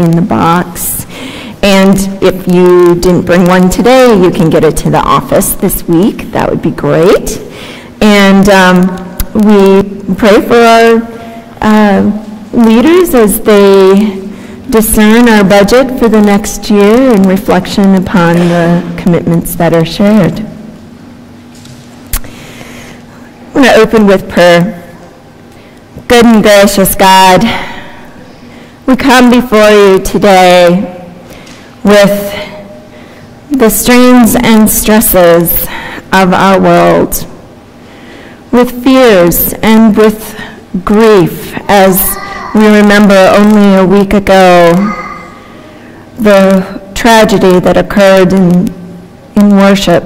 in the box. And if you didn't bring one today, you can get it to the office this week. That would be great. And um, we pray for our uh, leaders as they discern our budget for the next year in reflection upon the commitments that are shared. I'm going to open with prayer. Good and gracious God, we come before you today with the strains and stresses of our world, with fears and with grief as we remember only a week ago the tragedy that occurred in, in worship.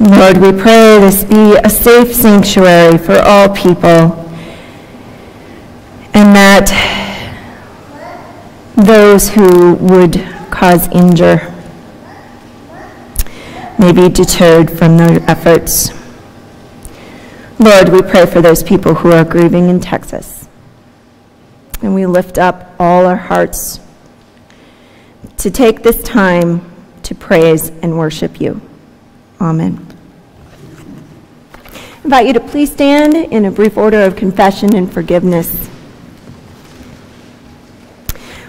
Lord, we pray this be a safe sanctuary for all people and that those who would cause injure may be deterred from their efforts. Lord, we pray for those people who are grieving in Texas. And we lift up all our hearts to take this time to praise and worship you. Amen. I invite you to please stand in a brief order of confession and forgiveness.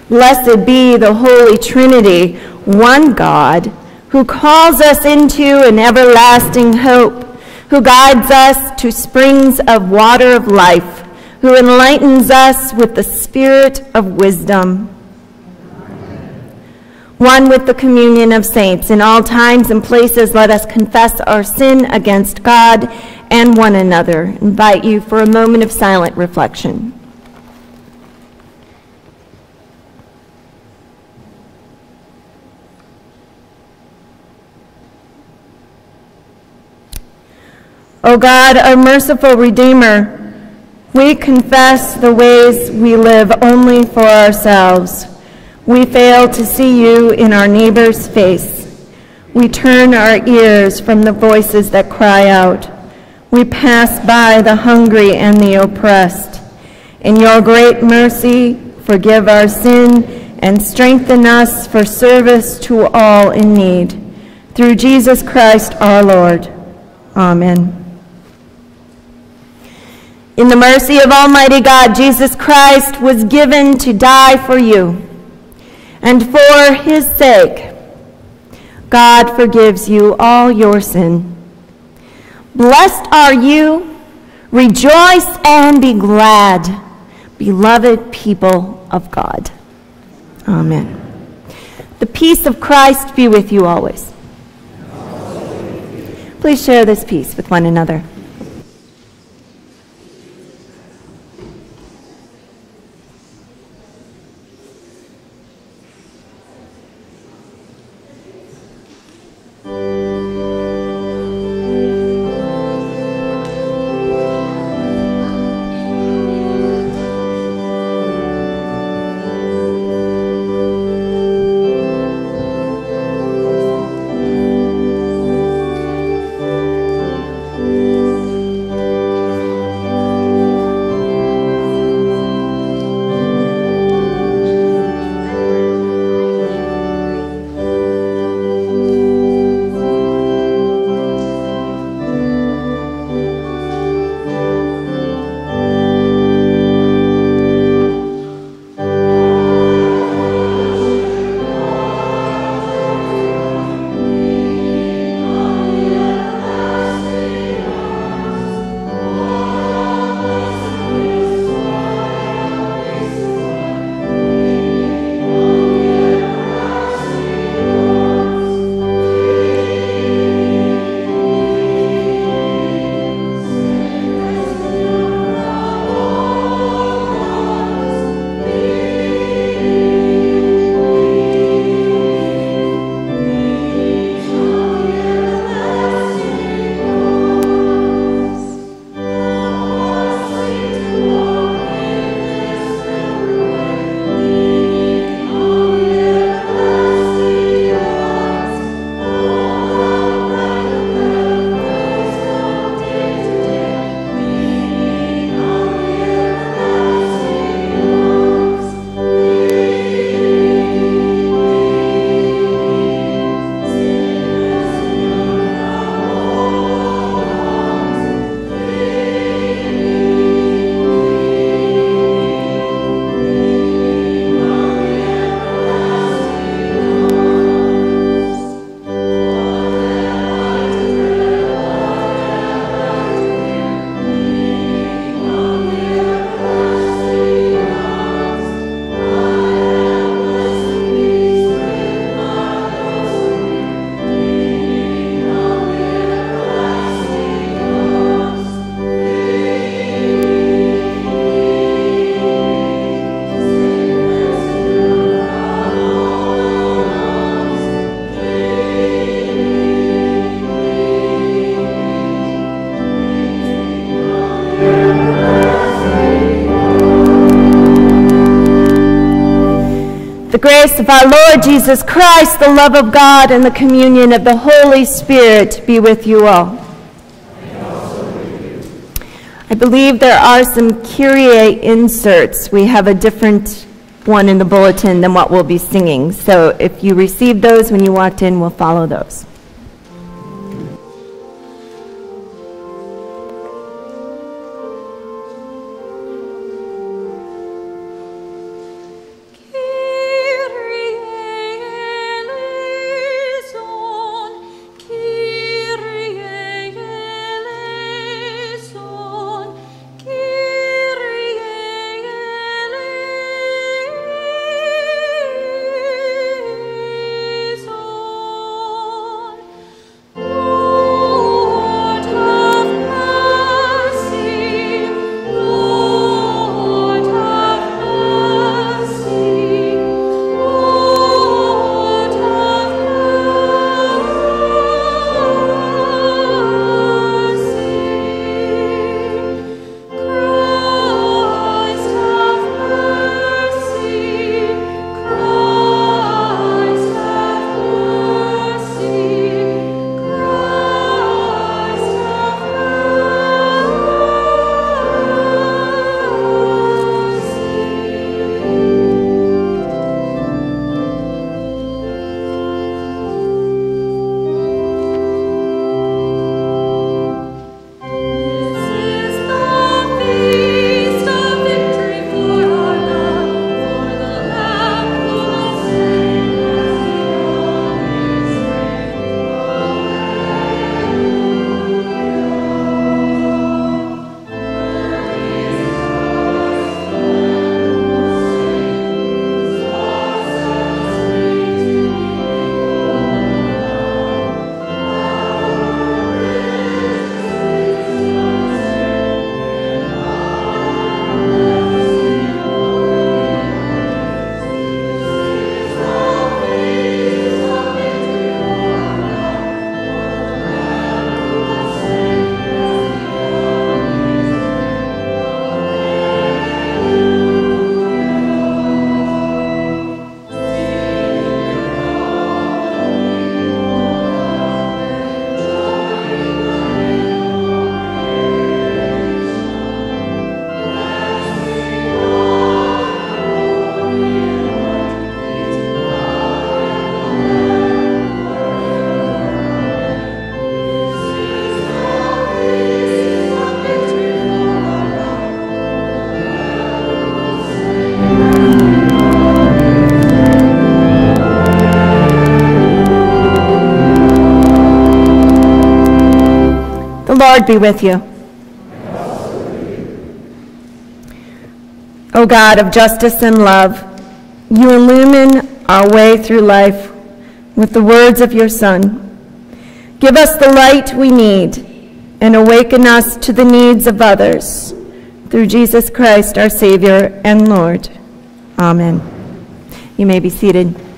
Blessed be the Holy Trinity, one God, who calls us into an everlasting hope, who guides us to springs of water of life, who enlightens us with the spirit of wisdom. One with the communion of saints, in all times and places, let us confess our sin against God and one another. Invite you for a moment of silent reflection. O God, our merciful Redeemer, we confess the ways we live only for ourselves. We fail to see you in our neighbor's face. We turn our ears from the voices that cry out. We pass by the hungry and the oppressed. In your great mercy, forgive our sin and strengthen us for service to all in need. Through Jesus Christ our Lord. Amen. In the mercy of Almighty God, Jesus Christ was given to die for you. And for his sake, God forgives you all your sin. Blessed are you. Rejoice and be glad, beloved people of God. Amen. The peace of Christ be with you always. Please share this peace with one another. Our Lord Jesus Christ, the love of God, and the communion of the Holy Spirit be with you all. I believe there are some Kyrie inserts. We have a different one in the bulletin than what we'll be singing. So if you received those when you walked in, we'll follow those. Lord be with you. O God of justice and love, you illumine our way through life with the words of your Son. Give us the light we need and awaken us to the needs of others. Through Jesus Christ, our Savior and Lord. Amen. You may be seated.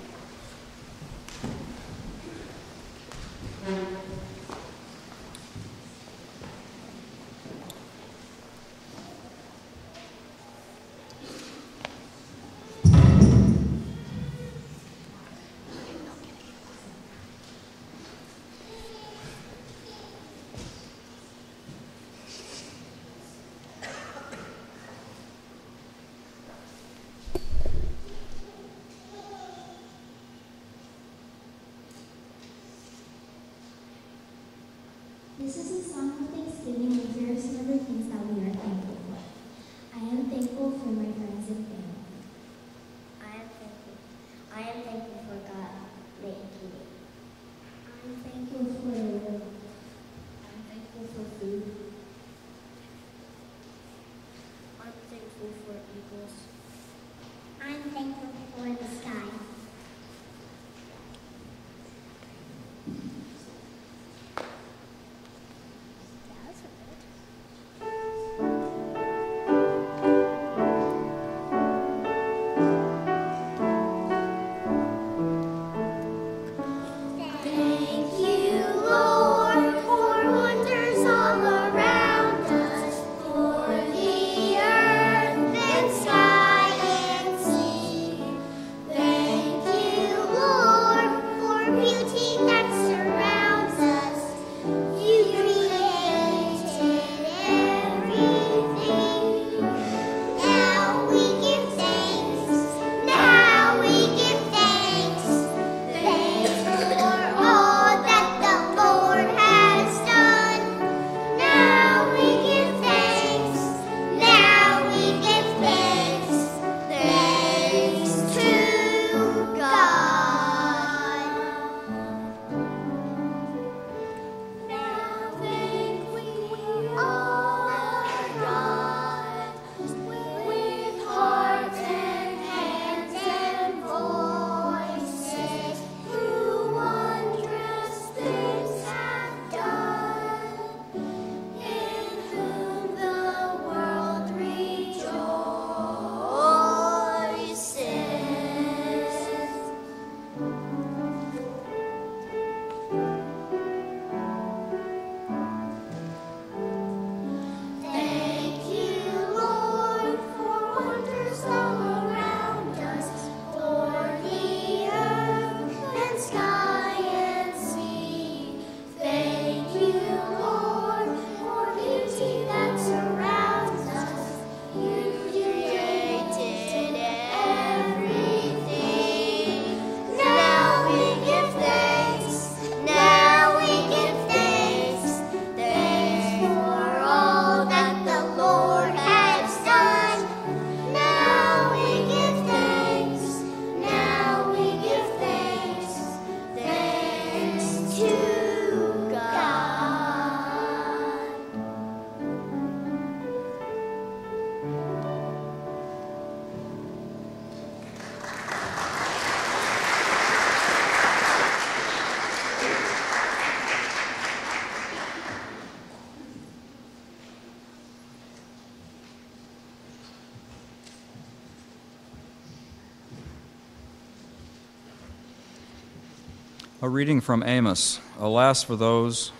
A reading from Amos. Alas for those,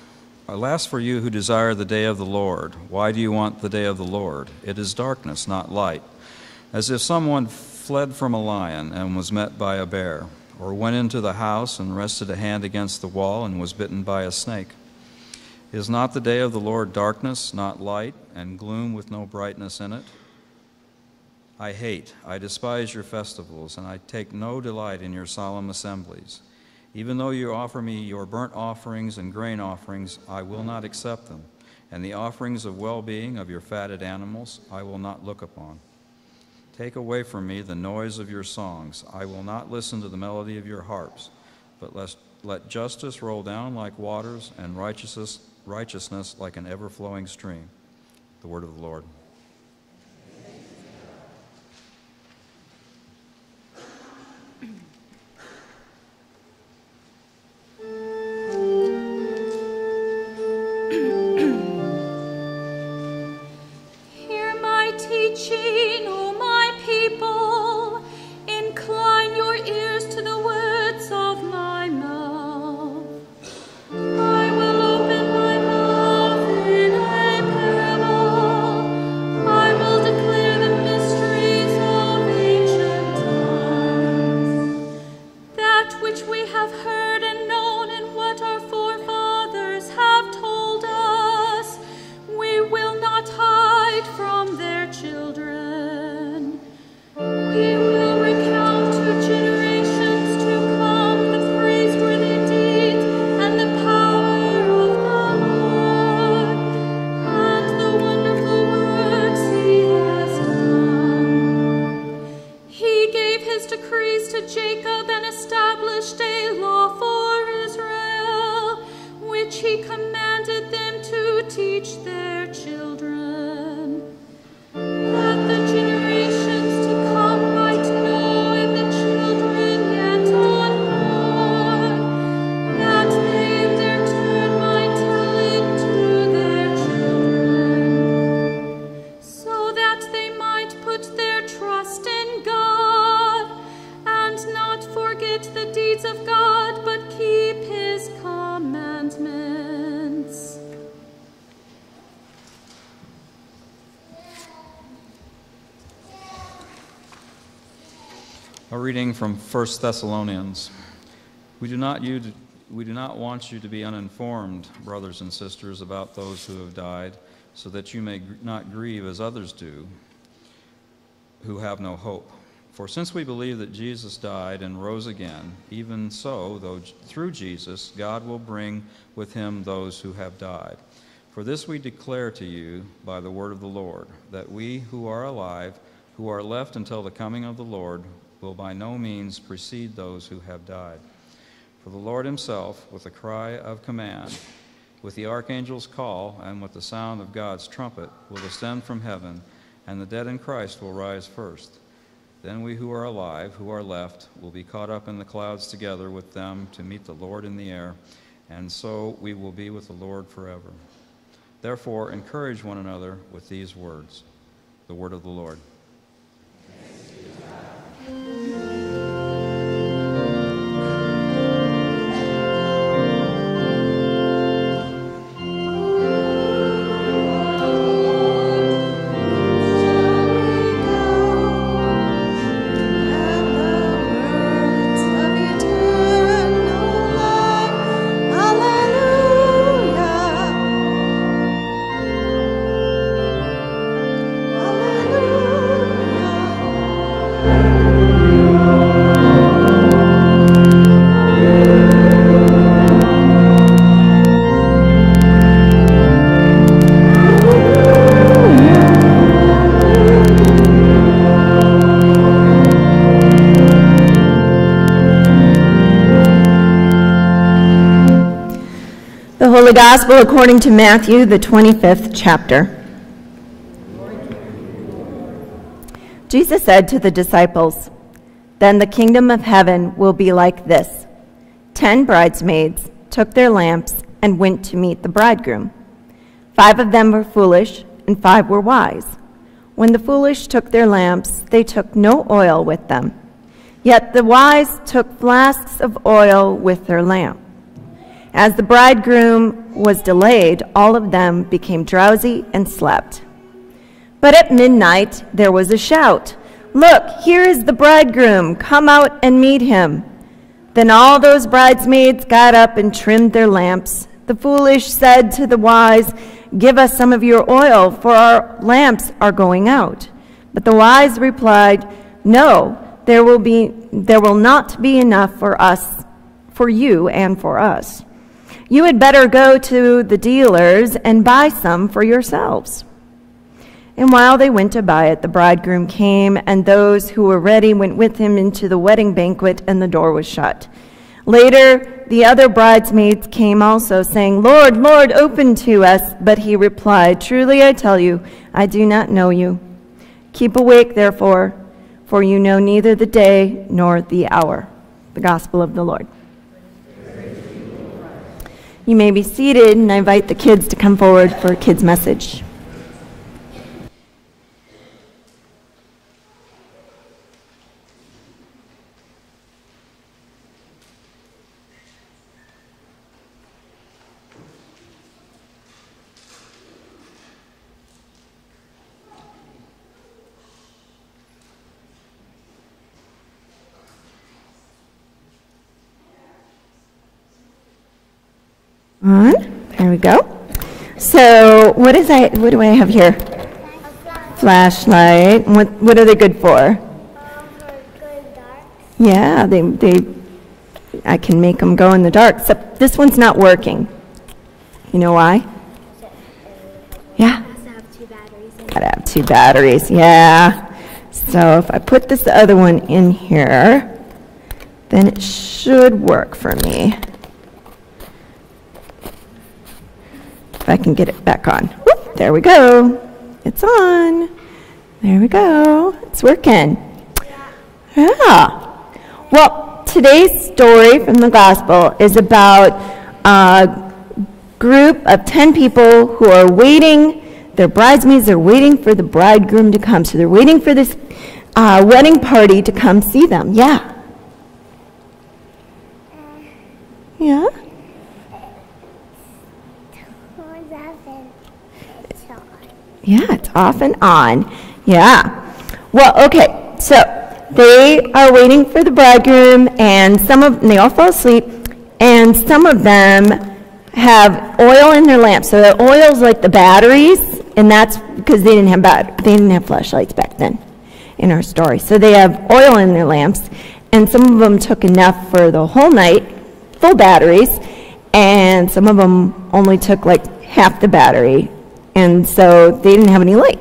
alas for you who desire the day of the Lord. Why do you want the day of the Lord? It is darkness, not light. As if someone fled from a lion and was met by a bear, or went into the house and rested a hand against the wall and was bitten by a snake. Is not the day of the Lord darkness, not light, and gloom with no brightness in it? I hate, I despise your festivals, and I take no delight in your solemn assemblies. Even though you offer me your burnt offerings and grain offerings, I will not accept them, and the offerings of well being of your fatted animals I will not look upon. Take away from me the noise of your songs. I will not listen to the melody of your harps, but let, let justice roll down like waters and righteousness, righteousness like an ever flowing stream. The word of the Lord. Reading from 1 Thessalonians. We do, not you we do not want you to be uninformed, brothers and sisters, about those who have died, so that you may not grieve as others do, who have no hope. For since we believe that Jesus died and rose again, even so, though through Jesus, God will bring with him those who have died. For this we declare to you by the word of the Lord, that we who are alive, who are left until the coming of the Lord, will by no means precede those who have died. For the Lord himself, with a cry of command, with the archangel's call, and with the sound of God's trumpet, will descend from heaven, and the dead in Christ will rise first. Then we who are alive, who are left, will be caught up in the clouds together with them to meet the Lord in the air, and so we will be with the Lord forever. Therefore, encourage one another with these words the word of the Lord. Holy Gospel according to Matthew, the 25th chapter. Jesus said to the disciples, Then the kingdom of heaven will be like this Ten bridesmaids took their lamps and went to meet the bridegroom. Five of them were foolish, and five were wise. When the foolish took their lamps, they took no oil with them. Yet the wise took flasks of oil with their lamp. As the bridegroom was delayed, all of them became drowsy and slept. But at midnight there was a shout Look, here is the bridegroom. Come out and meet him. Then all those bridesmaids got up and trimmed their lamps. The foolish said to the wise, Give us some of your oil, for our lamps are going out. But the wise replied, No, there will, be, there will not be enough for us, for you and for us. You had better go to the dealers and buy some for yourselves. And while they went to buy it, the bridegroom came, and those who were ready went with him into the wedding banquet, and the door was shut. Later, the other bridesmaids came also, saying, Lord, Lord, open to us. But he replied, Truly I tell you, I do not know you. Keep awake, therefore, for you know neither the day nor the hour. The Gospel of the Lord. You may be seated, and I invite the kids to come forward for a kid's message. On. There we go. So what is I? What do I have here? Flashlight. What What are they good for? Yeah, they they. I can make them go in the dark. Except this one's not working. You know why? Yeah. Gotta have two batteries. Yeah. So if I put this other one in here, then it should work for me. I can get it back on. Whoop, there we go. It's on. There we go. It's working. Yeah. Well, today's story from the gospel is about a group of 10 people who are waiting. Their bridesmaids are waiting for the bridegroom to come. So they're waiting for this uh, wedding party to come see them. Yeah. Yeah? Yeah, it's off and on. Yeah. Well, okay. So they are waiting for the bridegroom, and some of and they all fall asleep, and some of them have oil in their lamps. So the oil's like the batteries, and that's because they didn't have bat- they didn't have flashlights back then in our story. So they have oil in their lamps, and some of them took enough for the whole night, full batteries, and some of them only took like half the battery and so they didn't have any light.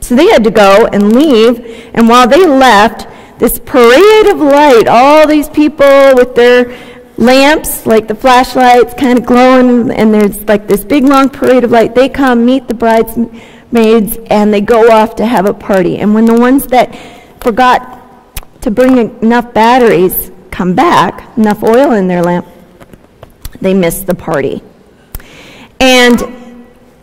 So they had to go and leave. And while they left, this parade of light, all these people with their lamps, like the flashlights, kind of glowing, and there's like this big long parade of light. They come, meet the bridesmaids, and they go off to have a party. And when the ones that forgot to bring enough batteries come back, enough oil in their lamp, they miss the party. And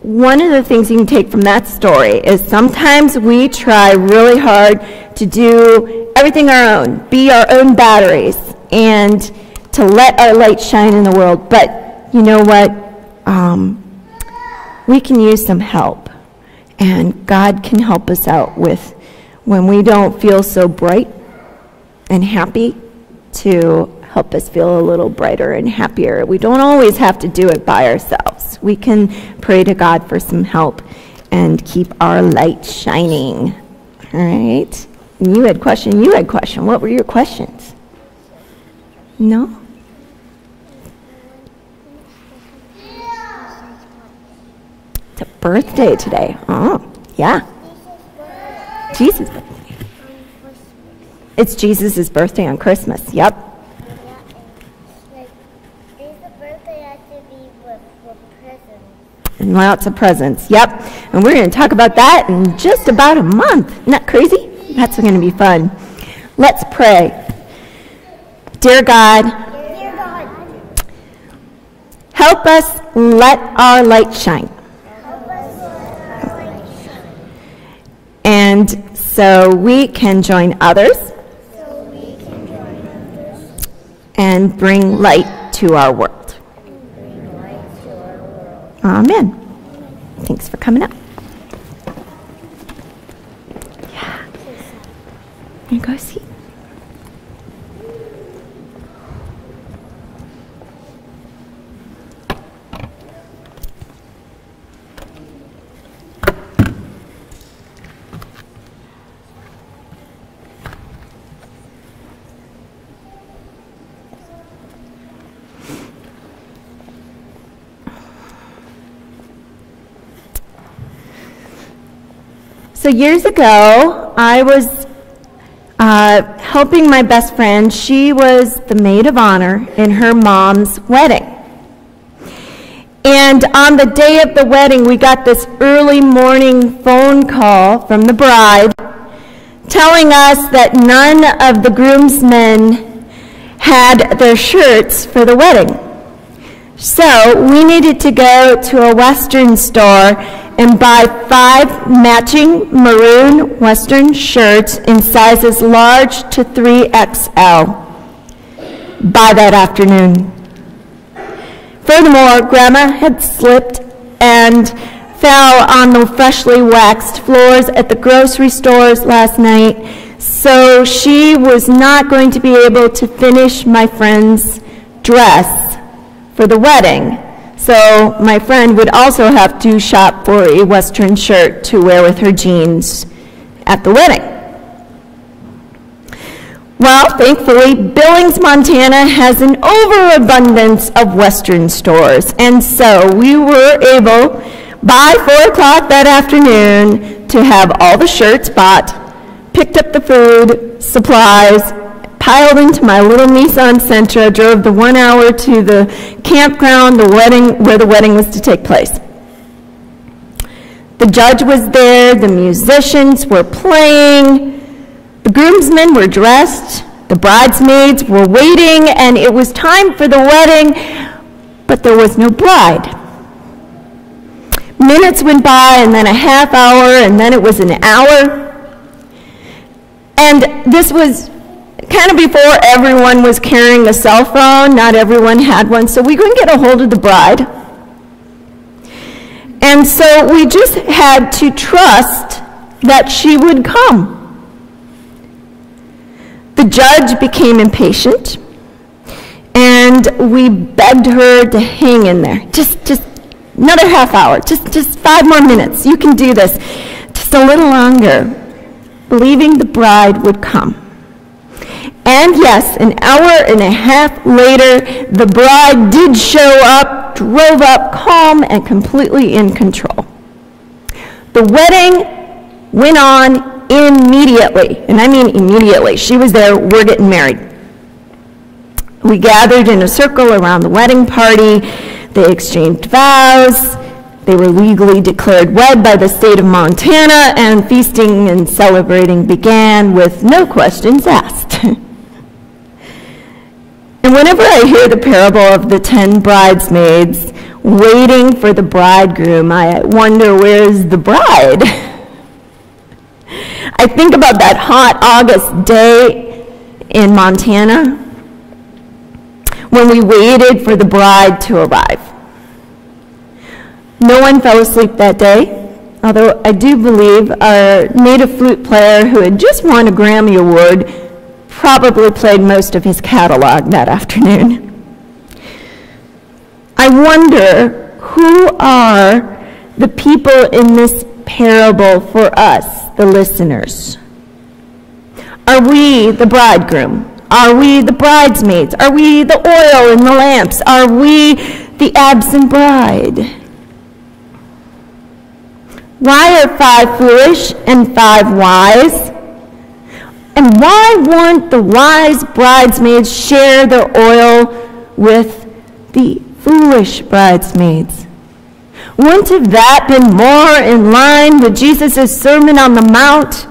one of the things you can take from that story is sometimes we try really hard to do everything our own, be our own batteries, and to let our light shine in the world. But you know what? Um, we can use some help, and God can help us out with when we don't feel so bright and happy to help us feel a little brighter and happier. We don't always have to do it by ourselves. We can pray to God for some help and keep our light shining. All right? You had question, you had question. What were your questions? No? It's a birthday today. Oh, yeah. Jesus. It's Jesus' birthday on Christmas. Yep. And lots of presents. Yep. And we're going to talk about that in just about a month. Isn't that crazy? That's going to be fun. Let's pray. Dear God, Dear God, help us let our light shine. And so we can join others and bring light to our world. Amen. Thanks for coming up. Yeah. You go see. So years ago, I was uh, helping my best friend. She was the maid of honor in her mom's wedding. And on the day of the wedding, we got this early morning phone call from the bride telling us that none of the groomsmen had their shirts for the wedding. So we needed to go to a Western store and buy five matching maroon Western shirts in sizes large to 3XL by that afternoon. Furthermore, Grandma had slipped and fell on the freshly waxed floors at the grocery stores last night, so she was not going to be able to finish my friend's dress for the wedding. So my friend would also have to shop for a Western shirt to wear with her jeans at the wedding. Well, thankfully, Billings, Montana has an overabundance of Western stores, and so we were able, by 4 o'clock that afternoon, to have all the shirts bought, picked up the food, supplies, piled into my little Nissan Sentra, drove the one hour to the campground, the wedding, where the wedding was to take place. The judge was there, the musicians were playing, the groomsmen were dressed, the bridesmaids were waiting, and it was time for the wedding, but there was no bride. Minutes went by, and then a half hour, and then it was an hour. And this was kind of before everyone was carrying a cell phone, not everyone had one, so we couldn't get a hold of the bride. And so we just had to trust that she would come. The judge became impatient, and we begged her to hang in there. Just, just another half hour, just, just five more minutes. You can do this. Just a little longer, believing the bride would come. And yes, an hour and a half later, the bride did show up, drove up calm and completely in control. The wedding went on immediately, and I mean immediately. She was there, we're getting married. We gathered in a circle around the wedding party. They exchanged vows. They were legally declared wed by the state of Montana, and feasting and celebrating began with no questions asked. And whenever I hear the parable of the ten bridesmaids waiting for the bridegroom, I wonder where's the bride? I think about that hot August day in Montana when we waited for the bride to arrive. No one fell asleep that day, although I do believe our native flute player who had just won a Grammy Award probably played most of his catalog that afternoon. I wonder who are the people in this parable for us, the listeners? Are we the bridegroom? Are we the bridesmaids? Are we the oil in the lamps? Are we the absent bride? Why are five foolish and five wise? And why won't the wise bridesmaids share their oil with the foolish bridesmaids? Wouldn't have that been more in line with Jesus' Sermon on the Mount?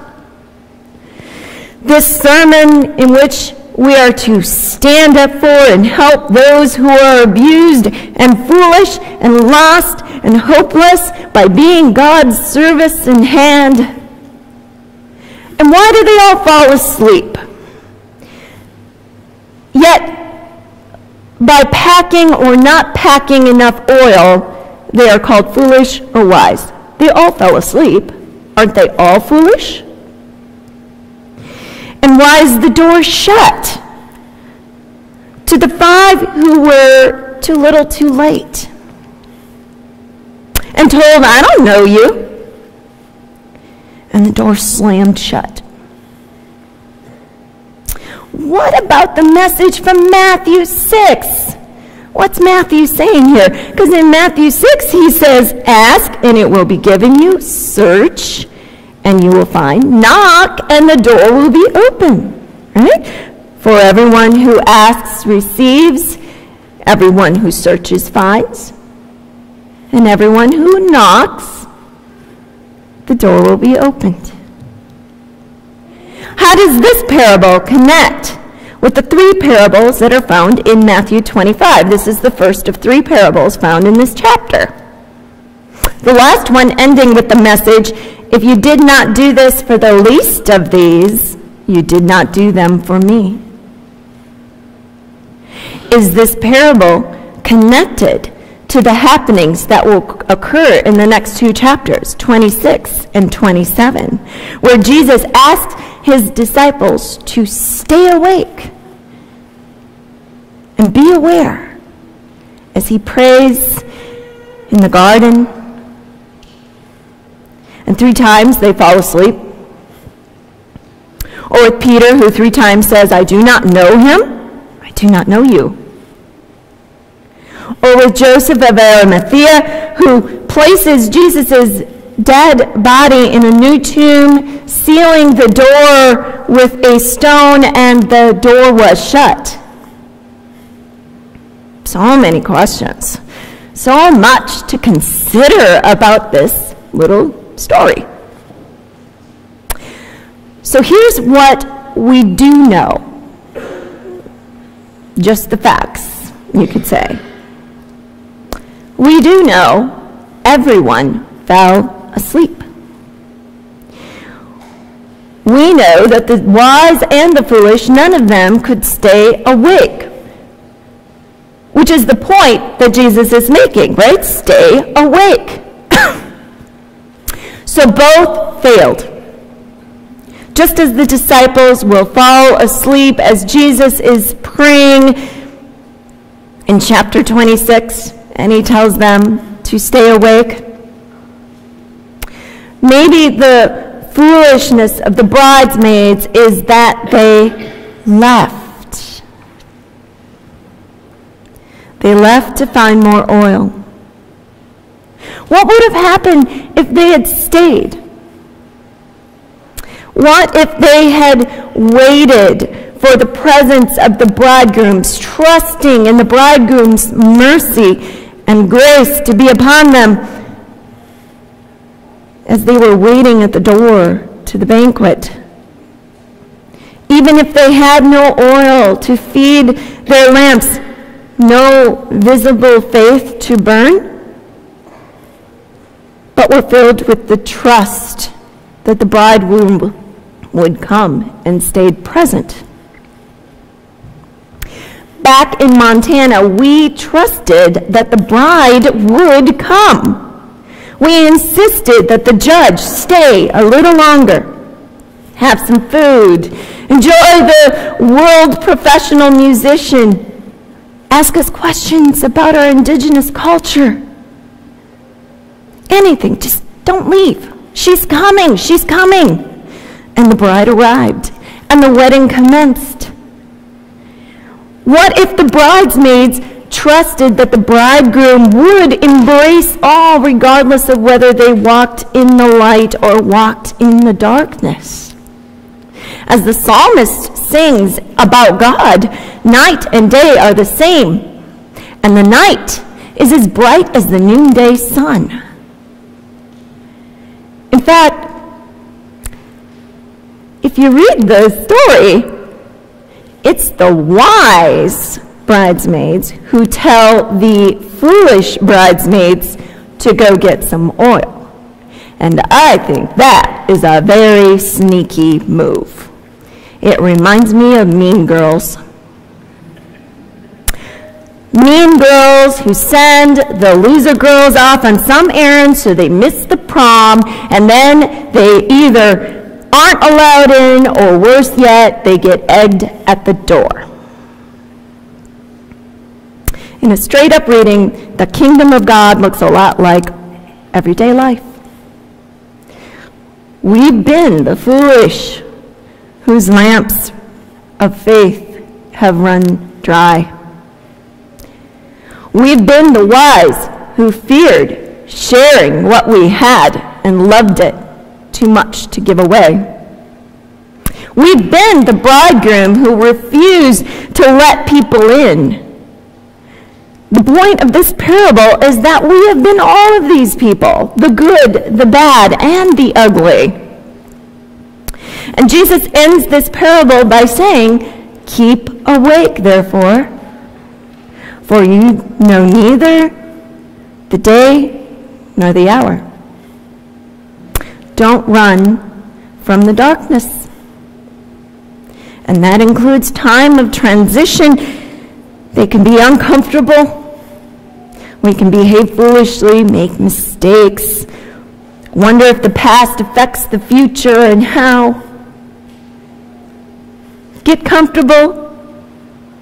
This sermon in which we are to stand up for and help those who are abused and foolish and lost and hopeless by being God's service in hand. And why do they all fall asleep? Yet, by packing or not packing enough oil, they are called foolish or wise. They all fell asleep. Aren't they all foolish? And why is the door shut? To the five who were too little too late and told, I don't know you. And the door slammed shut. What about the message from Matthew 6? What's Matthew saying here? Because in Matthew 6, he says, Ask and it will be given you, search and you will find, knock and the door will be open. Right? For everyone who asks receives, everyone who searches finds, and everyone who knocks, the door will be opened. How does this parable connect with the three parables that are found in Matthew 25? This is the first of three parables found in this chapter. The last one ending with the message If you did not do this for the least of these, you did not do them for me. Is this parable connected to the happenings that will occur in the next two chapters, 26 and 27, where Jesus asked his disciples to stay awake and be aware as he prays in the garden. And three times they fall asleep. Or with Peter, who three times says, I do not know him, I do not know you or with Joseph of Arimathea, who places Jesus' dead body in a new tomb, sealing the door with a stone, and the door was shut. So many questions, so much to consider about this little story. So here's what we do know just the facts, you could say. We do know everyone fell asleep. We know that the wise and the foolish, none of them could stay awake. Which is the point that Jesus is making, right? Stay awake. so both failed. Just as the disciples will fall asleep as Jesus is praying in chapter 26, and he tells them to stay awake. Maybe the foolishness of the bridesmaids is that they left. They left to find more oil. What would have happened if they had stayed? What if they had waited for the presence of the bridegrooms, trusting in the bridegroom's mercy and grace to be upon them as they were waiting at the door to the banquet. Even if they had no oil to feed their lamps, no visible faith to burn, but were filled with the trust that the bridegroom would come and stayed present back in Montana, we trusted that the bride would come. We insisted that the judge stay a little longer, have some food, enjoy the world professional musician, ask us questions about our indigenous culture. Anything, just don't leave. She's coming, she's coming. And the bride arrived, and the wedding commenced. What if the bridesmaids trusted that the bridegroom would embrace all, regardless of whether they walked in the light or walked in the darkness? As the psalmist sings about God, night and day are the same, and the night is as bright as the noonday sun. In fact, if you read the story, it's the wise bridesmaids who tell the foolish bridesmaids to go get some oil. And I think that is a very sneaky move. It reminds me of Mean Girls. mean girls who send the loser girls off on some errand so they miss the prom, and then they either aren't allowed in, or worse yet, they get egged at the door. In a straight up reading, the kingdom of God looks a lot like everyday life. We've been the foolish whose lamps of faith have run dry. We've been the wise who feared sharing what we had and loved it too much to give away. We've been the bridegroom who refused to let people in. The point of this parable is that we have been all of these people the good, the bad, and the ugly. And Jesus ends this parable by saying, Keep awake, therefore, for you know neither the day nor the hour. Don't run from the darkness. And that includes time of transition. They can be uncomfortable. We can behave foolishly, make mistakes, wonder if the past affects the future and how. Get comfortable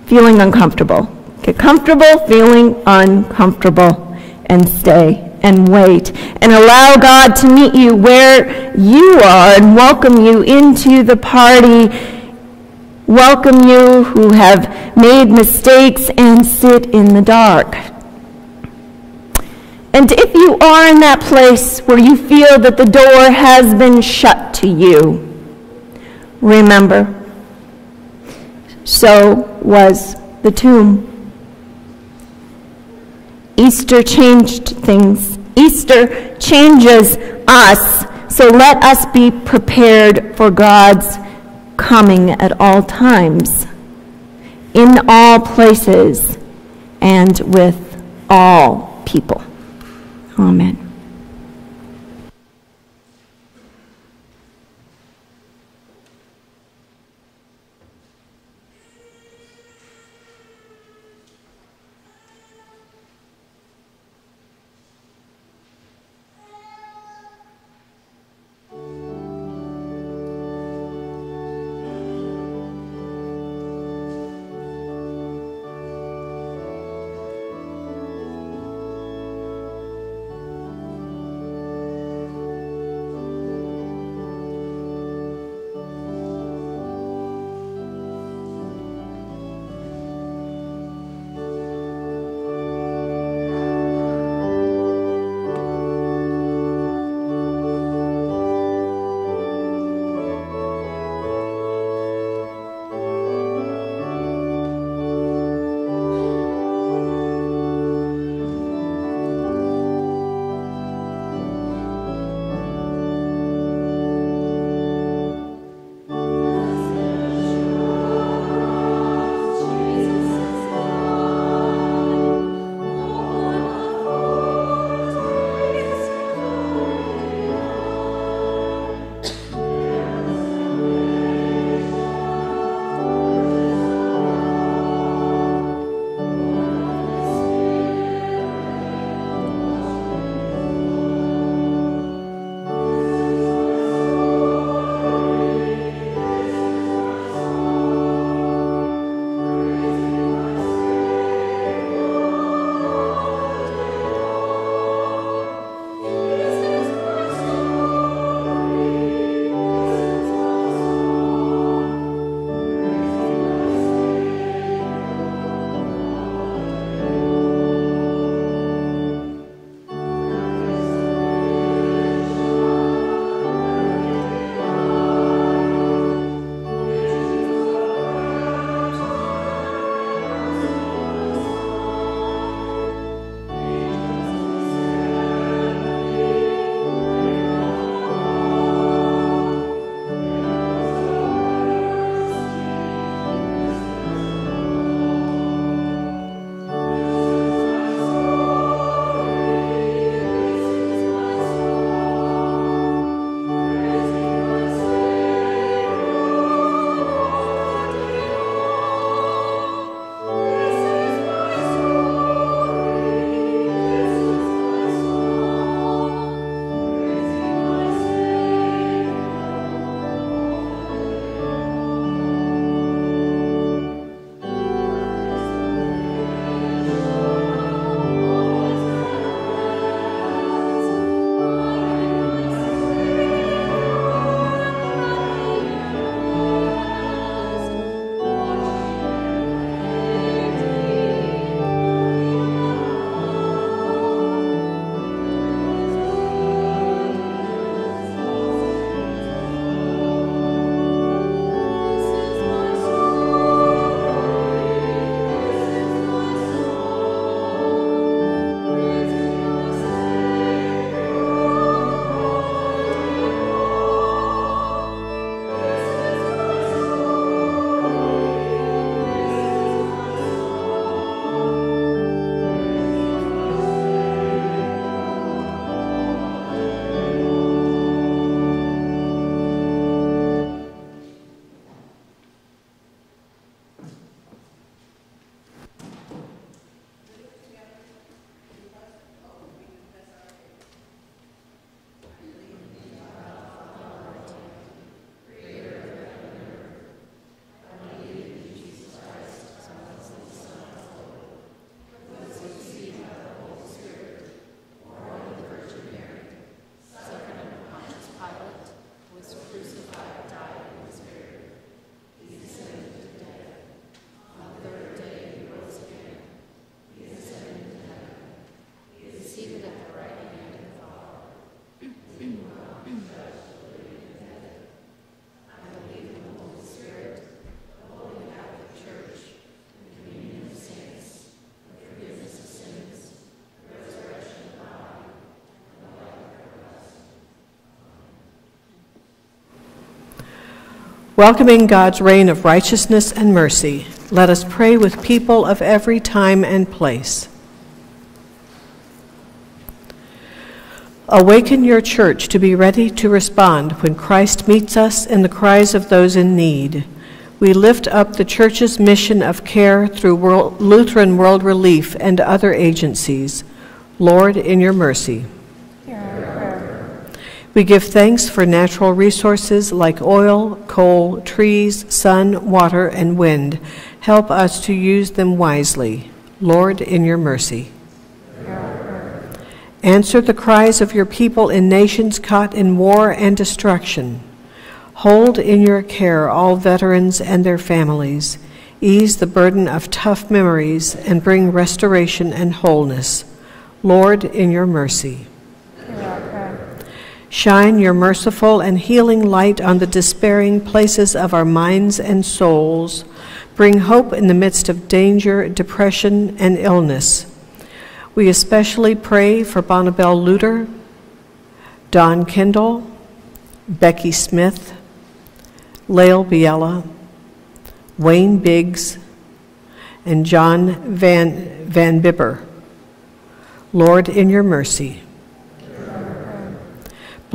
feeling uncomfortable. Get comfortable feeling uncomfortable and stay and wait and allow God to meet you where you are and welcome you into the party. Welcome you who have made mistakes and sit in the dark. And if you are in that place where you feel that the door has been shut to you, remember, so was the tomb. Easter changed things. Easter changes us. So let us be prepared for God's coming at all times, in all places, and with all people. Amen. Welcoming God's reign of righteousness and mercy, let us pray with people of every time and place. Awaken your church to be ready to respond when Christ meets us in the cries of those in need. We lift up the church's mission of care through World, Lutheran World Relief and other agencies. Lord, in your mercy. We give thanks for natural resources like oil, coal, trees, sun, water, and wind. Help us to use them wisely. Lord, in your mercy. Answer the cries of your people in nations caught in war and destruction. Hold in your care all veterans and their families. Ease the burden of tough memories and bring restoration and wholeness. Lord, in your mercy. Shine your merciful and healing light on the despairing places of our minds and souls. Bring hope in the midst of danger, depression, and illness. We especially pray for Bonnabelle Luter, Don Kendall, Becky Smith, Lael Biella, Wayne Biggs, and John Van, Van Bibber. Lord, in your mercy.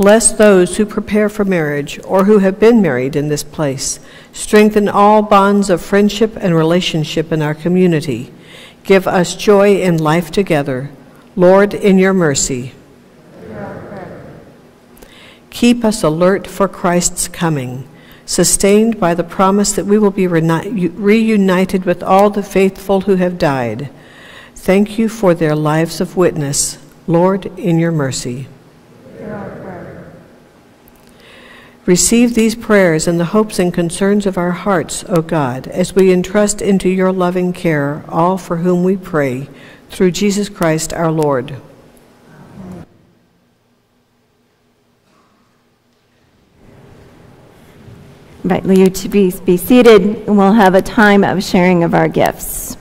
Bless those who prepare for marriage or who have been married in this place. Strengthen all bonds of friendship and relationship in our community. Give us joy in life together. Lord, in your mercy. Keep us alert for Christ's coming, sustained by the promise that we will be reunited with all the faithful who have died. Thank you for their lives of witness. Lord, in your mercy. Receive these prayers and the hopes and concerns of our hearts, O God, as we entrust into your loving care all for whom we pray, through Jesus Christ our Lord. invite you to be, be seated, and we'll have a time of sharing of our gifts.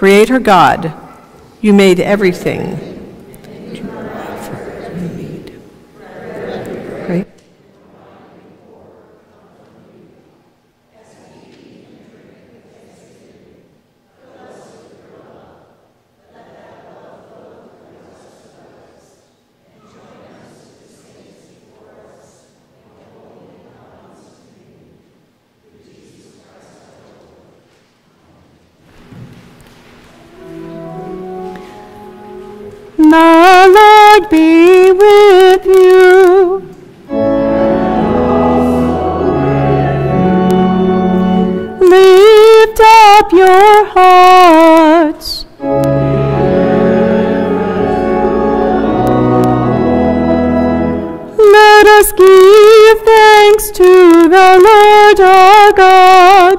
Creator God, you made everything. God.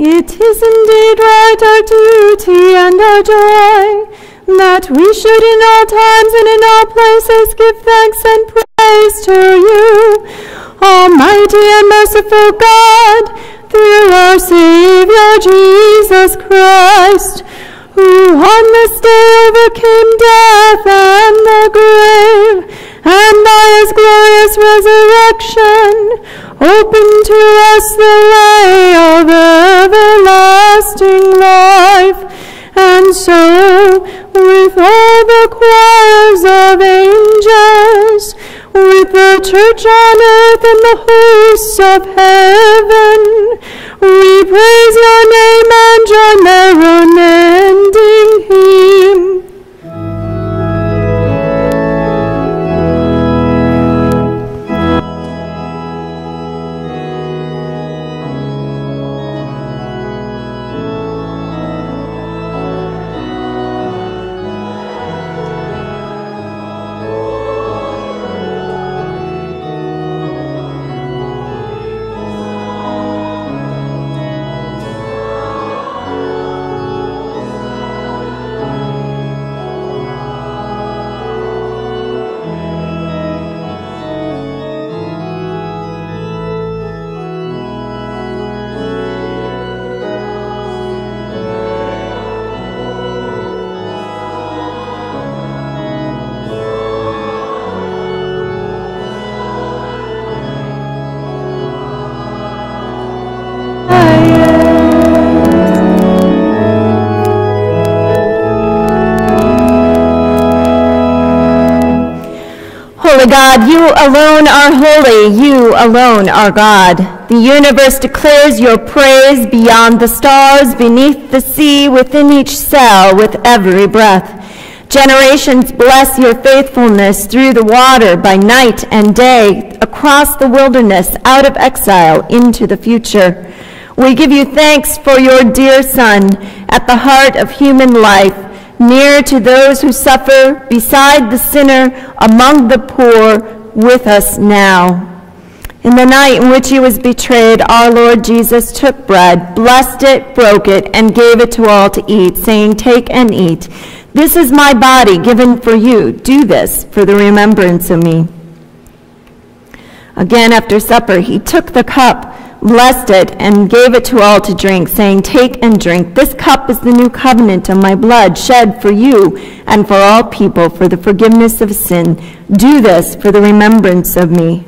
It is indeed right, our duty and our joy, that we should in all times and in all places give thanks and praise to you, Almighty and merciful God, through our Savior Jesus Christ, who on this day overcame death and the grave, and by his glorious resurrection opened to us the way of everlasting life. And so, with all the choirs of angels, with the church on earth and the hosts of heaven, we praise your name and join their unending hymn. God, you alone are holy, you alone are God. The universe declares your praise beyond the stars, beneath the sea, within each cell, with every breath. Generations bless your faithfulness through the water by night and day, across the wilderness, out of exile, into the future. We give you thanks for your dear Son at the heart of human life, near to those who suffer, beside the sinner, among the poor, with us now. In the night in which he was betrayed, our Lord Jesus took bread, blessed it, broke it, and gave it to all to eat, saying, Take and eat. This is my body given for you. Do this for the remembrance of me. Again, after supper, he took the cup, blessed it, and gave it to all to drink, saying, Take and drink. This cup is the new covenant of my blood, shed for you and for all people for the forgiveness of sin. Do this for the remembrance of me.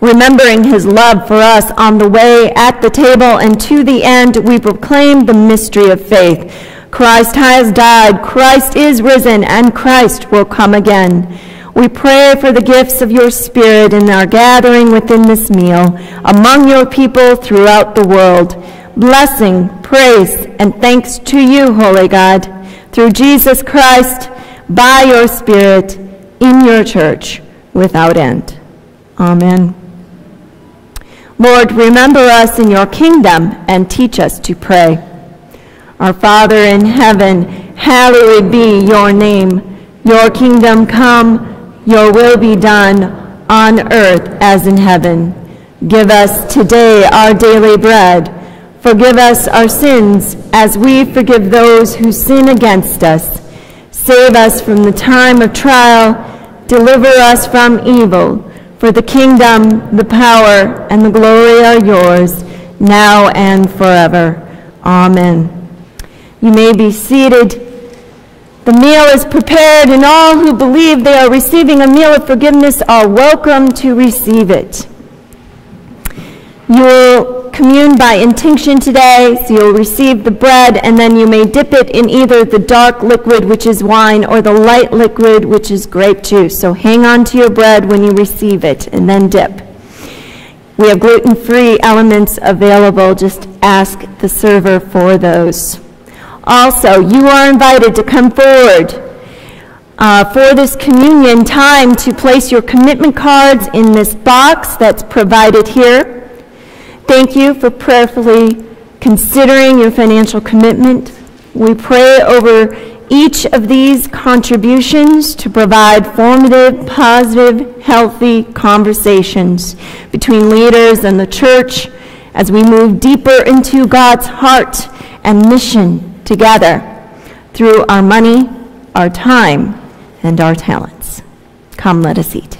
Remembering his love for us on the way, at the table, and to the end, we proclaim the mystery of faith. Christ has died, Christ is risen, and Christ will come again. We pray for the gifts of your Spirit in our gathering within this meal, among your people throughout the world. Blessing, praise, and thanks to you, Holy God, through Jesus Christ, by your Spirit, in your church, without end. Amen. Lord, remember us in your kingdom and teach us to pray. Our Father in heaven, hallowed be your name. Your kingdom come, your will be done on earth as in heaven. Give us today our daily bread. Forgive us our sins as we forgive those who sin against us. Save us from the time of trial. Deliver us from evil. For the kingdom, the power, and the glory are yours, now and forever. Amen. You may be seated. The meal is prepared, and all who believe they are receiving a meal of forgiveness are welcome to receive it. You will commune by intinction today, so you'll receive the bread, and then you may dip it in either the dark liquid, which is wine, or the light liquid, which is grape juice. So hang on to your bread when you receive it, and then dip. We have gluten-free elements available. Just ask the server for those. Also, you are invited to come forward uh, for this communion time to place your commitment cards in this box that's provided here. Thank you for prayerfully considering your financial commitment. We pray over each of these contributions to provide formative, positive, healthy conversations between leaders and the church as we move deeper into God's heart and mission together through our money, our time, and our talents. Come, let us eat.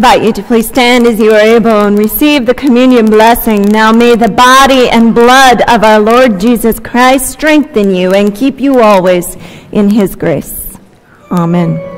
Invite you to please stand as you are able and receive the communion blessing. Now may the body and blood of our Lord Jesus Christ strengthen you and keep you always in his grace. Amen.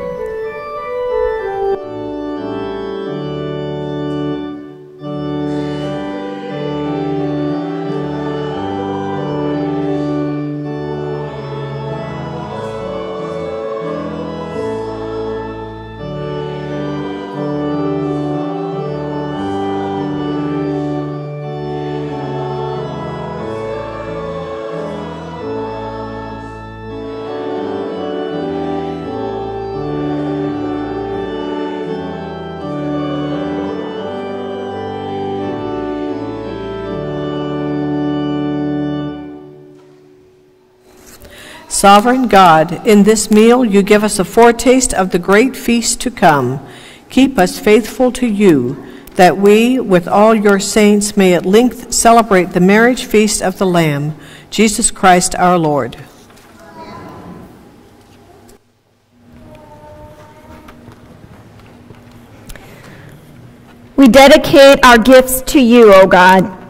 Sovereign God, in this meal you give us a foretaste of the great feast to come. Keep us faithful to you, that we, with all your saints, may at length celebrate the marriage feast of the Lamb, Jesus Christ our Lord. We dedicate our gifts to you, O God.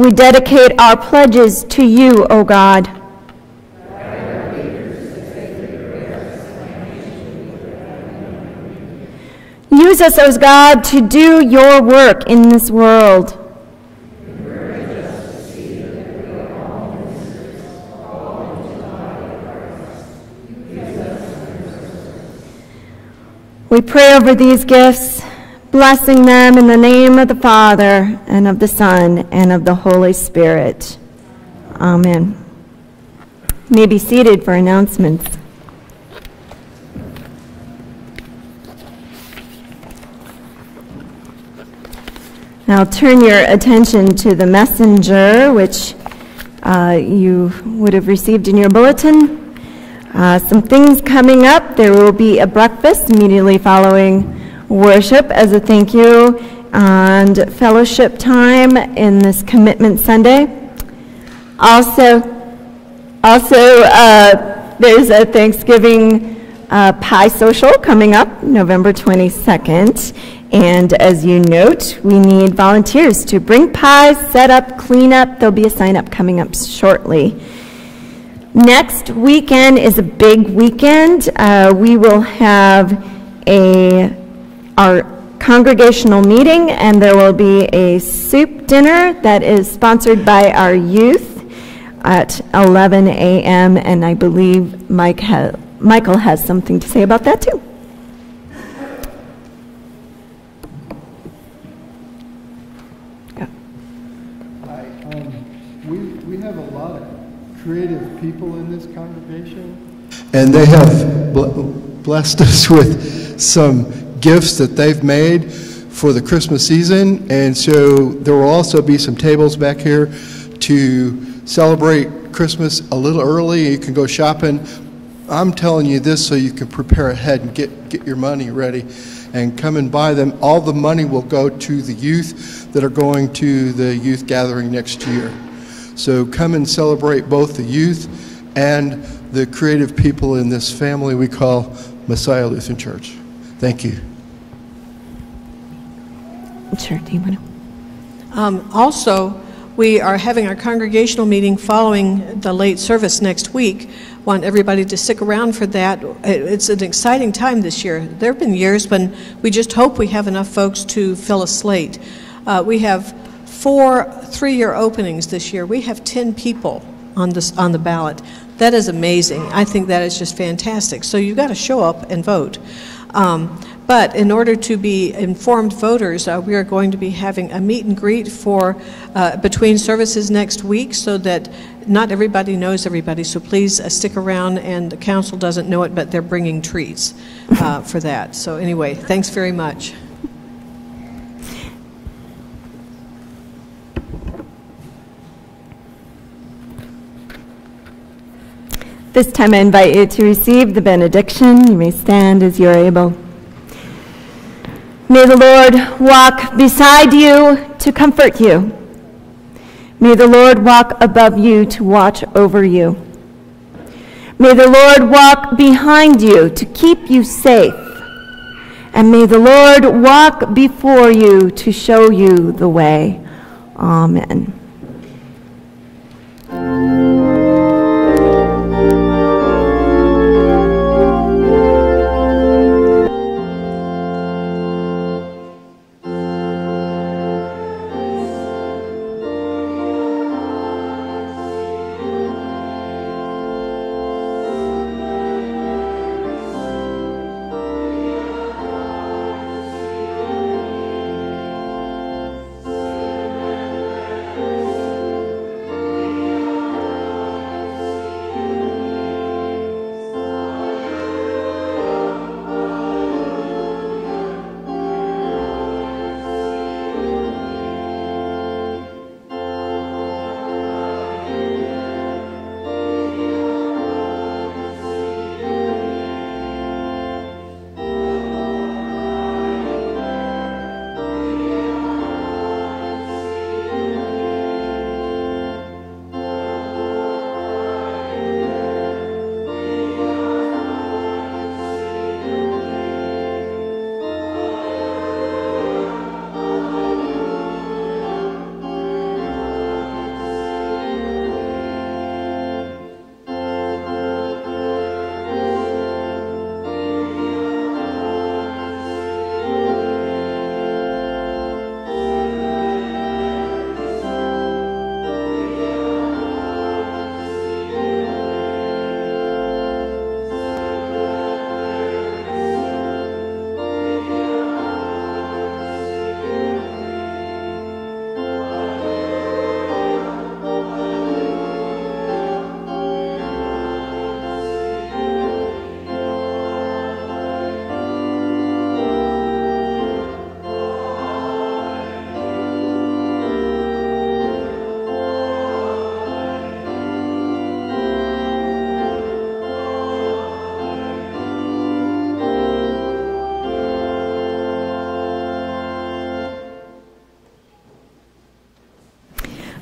We dedicate our pledges to you, O God. Use us, O God, to do your work in this world. We pray over these gifts, blessing them in the name of the Father, and of the Son, and of the Holy Spirit. Amen. You may be seated for announcements. Now turn your attention to the messenger, which uh, you would have received in your bulletin. Uh, some things coming up. There will be a breakfast immediately following worship as a thank you and fellowship time in this Commitment Sunday. Also, also uh, there's a Thanksgiving uh, pie social coming up November 22nd. And as you note, we need volunteers to bring pies, set up, clean up. There'll be a sign up coming up shortly. Next weekend is a big weekend. Uh, we will have a our congregational meeting, and there will be a soup dinner that is sponsored by our youth at 11 a.m. And I believe Mike ha- Michael has something to say about that too. Hi, um, we, we have a lot of creative people in this congregation, and they have bl- blessed us with some gifts that they've made for the Christmas season, and so there will also be some tables back here to celebrate Christmas a little early. You can go shopping. I'm telling you this so you can prepare ahead and get, get your money ready and come and buy them. All the money will go to the youth that are going to the youth gathering next year. So come and celebrate both the youth and the creative people in this family we call Messiah Lutheran Church. Thank you. Sure, do you want to? Um, Also, we are having our congregational meeting following the late service next week. Want everybody to stick around for that. It's an exciting time this year. There have been years when we just hope we have enough folks to fill a slate. Uh, We have four three-year openings this year. We have 10 people on this, on the ballot. That is amazing. I think that is just fantastic. So you've got to show up and vote. Um, But in order to be informed voters, uh, we are going to be having a meet and greet for, uh, between services next week so that not everybody knows everybody. So please uh, stick around, and the council doesn't know it, but they're bringing treats uh, for that. So anyway, thanks very much. This time I invite you to receive the benediction. You may stand as you are able. May the Lord walk beside you to comfort you. May the Lord walk above you to watch over you. May the Lord walk behind you to keep you safe. And may the Lord walk before you to show you the way. Amen.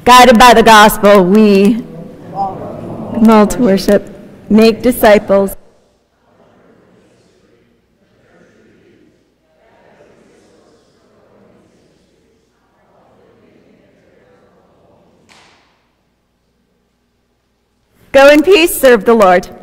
Guided by the gospel, we call to worship, make disciples. Go in peace, serve the Lord.